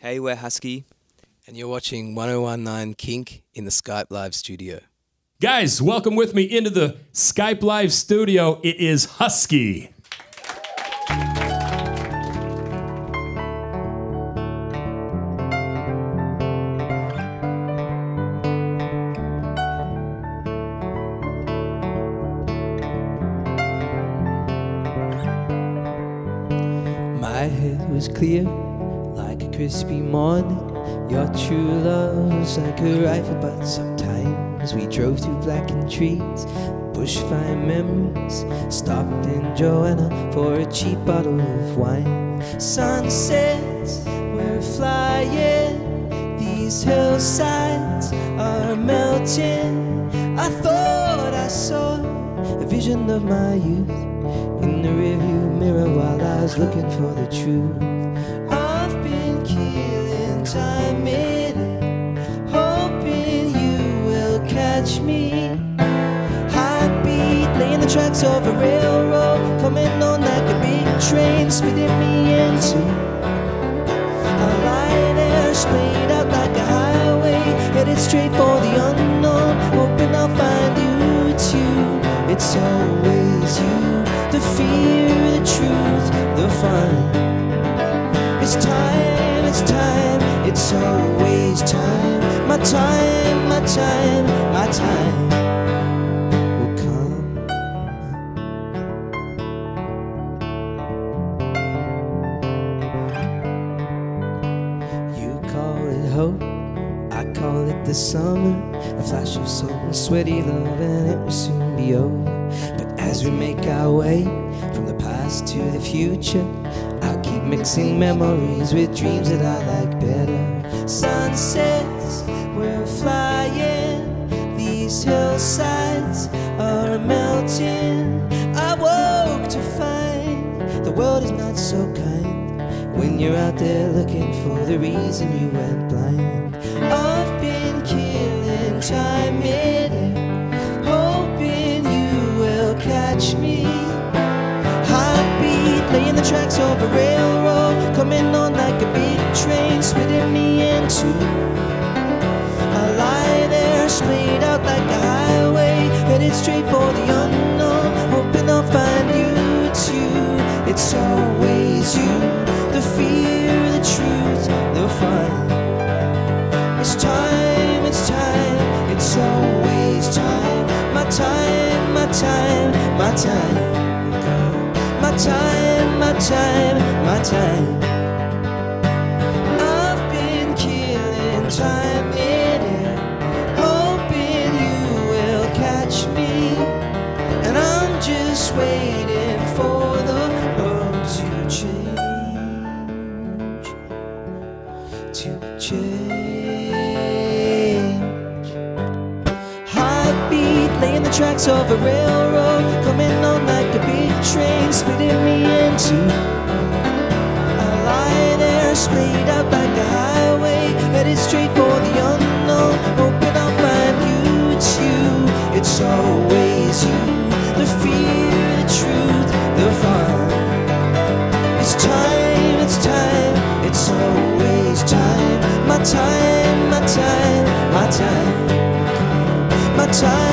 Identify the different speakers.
Speaker 1: Hey, we're Husky.
Speaker 2: And you're watching 1019 Kink in the Skype Live studio.
Speaker 3: Guys, welcome with me into the Skype Live studio. It is Husky.
Speaker 4: My head was clear like a crispy morning. Your true love's like a rifle, but sometimes we drove through blackened trees. Bushfire memories stopped in Joanna for a cheap bottle of wine. Sunsets, we're flying. These hillsides are melting. I thought I saw a vision of my youth in the rearview mirror while I was looking for the truth. Me. Heartbeat laying the tracks of a railroad, coming on like a big train, speeding me into a line there, splayed out like a highway, headed straight for the unknown, hoping I'll find you too. It's always you, the fear, the truth, the fun. It's time, it's time, it's always time. My time, my time, time will come. You call it hope, I call it the summer. A flash of salt and sweaty love, and it will soon be over. But as we make our way from the past to the future, I'll keep mixing memories with dreams that I like better. Sunsets, the world is not so kind. When you're out there looking for the reason you went blind, I've been killing time in it, hoping you will catch me. Heartbeat laying the tracks you, the fear, the truth, the fun. It's time, it's time, it's always time. My time, my time, my time. My time, my time, my time. I've been killing time hoping you will catch me. And I'm just waiting for To change. Heartbeat laying the tracks of a railroad, coming on like a big train, splitting me into. I lie there, splayed out like a highway, headed straight time, my time, my time, my time.